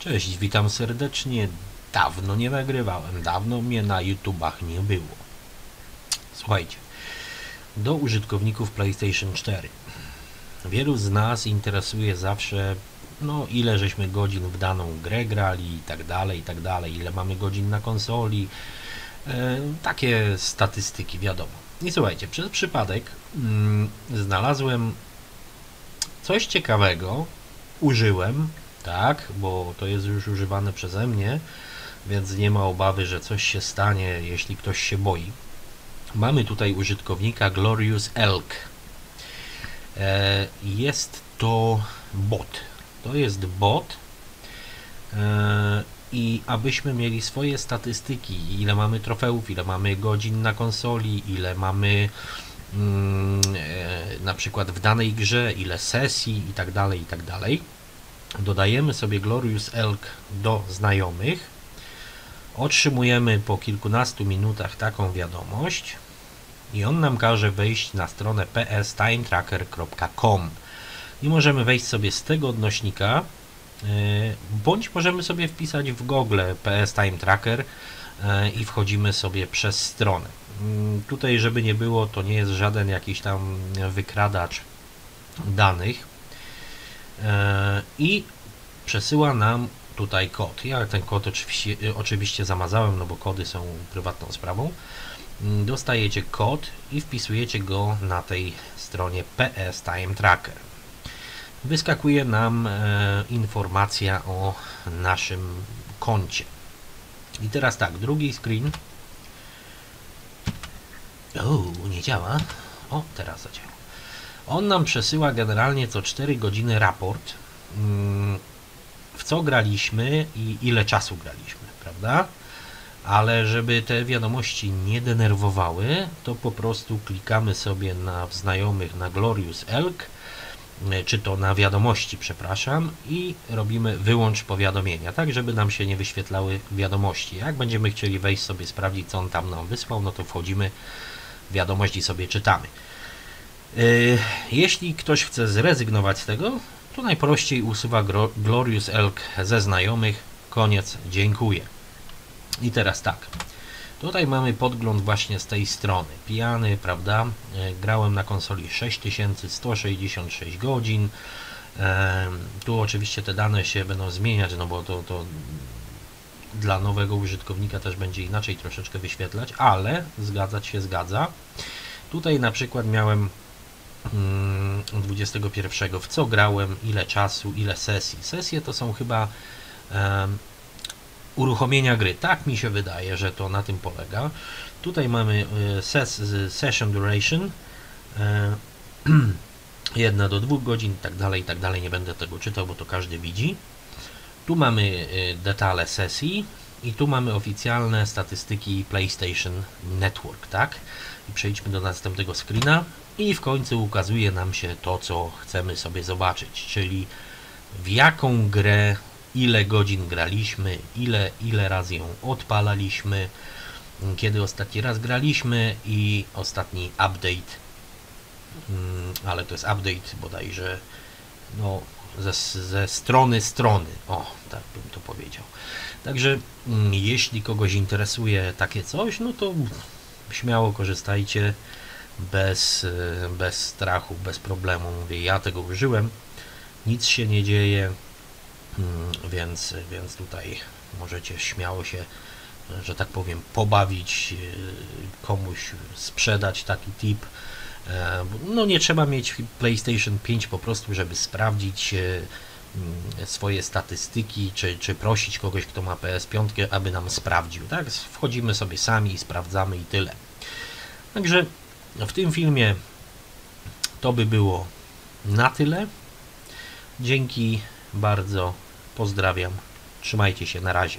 Cześć, witam serdecznie. Dawno nie nagrywałem, dawno mnie na YouTubach nie było. Słuchajcie, do użytkowników PlayStation 4. Wielu z nas interesuje zawsze, no ile żeśmy godzin w daną grę grali i tak dalej, i tak dalej, ile mamy godzin na konsoli. E, takie statystyki, wiadomo. I słuchajcie, przez przypadek mm, znalazłem coś ciekawego, użyłem, tak, bo to jest już używane przeze mnie, więc nie ma obawy, że coś się stanie, jeśli ktoś się boi. Mamy tutaj użytkownika Glorious Elk. E, jest to bot. To jest bot. E, I abyśmy mieli swoje statystyki, ile mamy trofeów, ile mamy godzin na konsoli, ile mamy mm, e, na przykład w danej grze, ile sesji i tak dalej, i tak dalej. Dodajemy sobie Glorious Elk do znajomych. Otrzymujemy po kilkunastu minutach taką wiadomość i on nam każe wejść na stronę pstimetracker.com i możemy wejść sobie z tego odnośnika e, bądź możemy sobie wpisać w Google PS Time Tracker e, i wchodzimy sobie przez stronę. Mm, tutaj, żeby nie było, to nie jest żaden jakiś tam wykradacz danych i przesyła nam tutaj kod. Ja ten kod oczywiście, oczywiście zamazałem, no bo kody są prywatną sprawą. Mm, Dostajecie kod i wpisujecie go na tej stronie PS Time Tracker. Wyskakuje nam e, informacja o naszym koncie. I teraz tak, drugi screen. O, nie działa. O, teraz zadziała. On nam przesyła generalnie co 4 godziny raport, mm, w co graliśmy i ile czasu graliśmy, prawda? Ale żeby te wiadomości nie denerwowały, to po prostu klikamy sobie na znajomych na Glorious Elk, y, czy to na wiadomości, przepraszam, i robimy wyłącz powiadomienia, tak żeby nam się nie wyświetlały wiadomości. Jak będziemy chcieli wejść sobie sprawdzić, co on tam nam wysłał, no to wchodzimy wiadomości sobie czytamy. Yy, Jeśli ktoś chce zrezygnować z tego, to najprościej usuwa Glorious Elk ze znajomych. Koniec, dziękuję. I teraz tak. Tutaj mamy podgląd właśnie z tej strony. Pijany, prawda? E, Grałem na konsoli 6166 godzin. Em, Tu oczywiście te dane się będą zmieniać, no bo to, to dla nowego użytkownika też będzie inaczej troszeczkę wyświetlać, ale zgadzać się zgadza. Tutaj na przykład miałem 21 w co grałem, ile czasu, ile sesji. Sesje to są chyba em, uruchomienia gry. Tak mi się wydaje, że to na tym polega. Tutaj mamy e, ses, session duration. e, Jedna do dwóch godzin, i tak dalej, tak dalej. Nie będę tego czytał, bo to każdy widzi. Tu mamy e, detale sesji i tu mamy oficjalne statystyki PlayStation Network, tak? I przejdźmy do następnego screena i w końcu ukazuje nam się to, co chcemy sobie zobaczyć, czyli w jaką grę, ile godzin graliśmy, ile, ile razy ją odpalaliśmy, kiedy ostatni raz graliśmy i ostatni update, Mm, ale to jest update bodajże no, ze, ze strony strony, o, tak bym to powiedział. Także mm, jeśli kogoś interesuje takie coś, no to śmiało korzystajcie bez, y, bez strachu, bez problemu. Mówię, ja tego użyłem, nic się nie dzieje, mm, więc, więc tutaj możecie śmiało się, że tak powiem, pobawić, y, komuś sprzedać taki tip. E, No nie trzeba mieć PlayStation 5 po prostu, żeby sprawdzić e, mm, swoje statystyki, czy, czy prosić kogoś, kto ma PS5, aby nam sprawdził. Tak? Wchodzimy sobie sami i sprawdzamy i tyle. Także w tym filmie to by było na tyle. Dzięki bardzo. Pozdrawiam. Trzymajcie się. Na razie.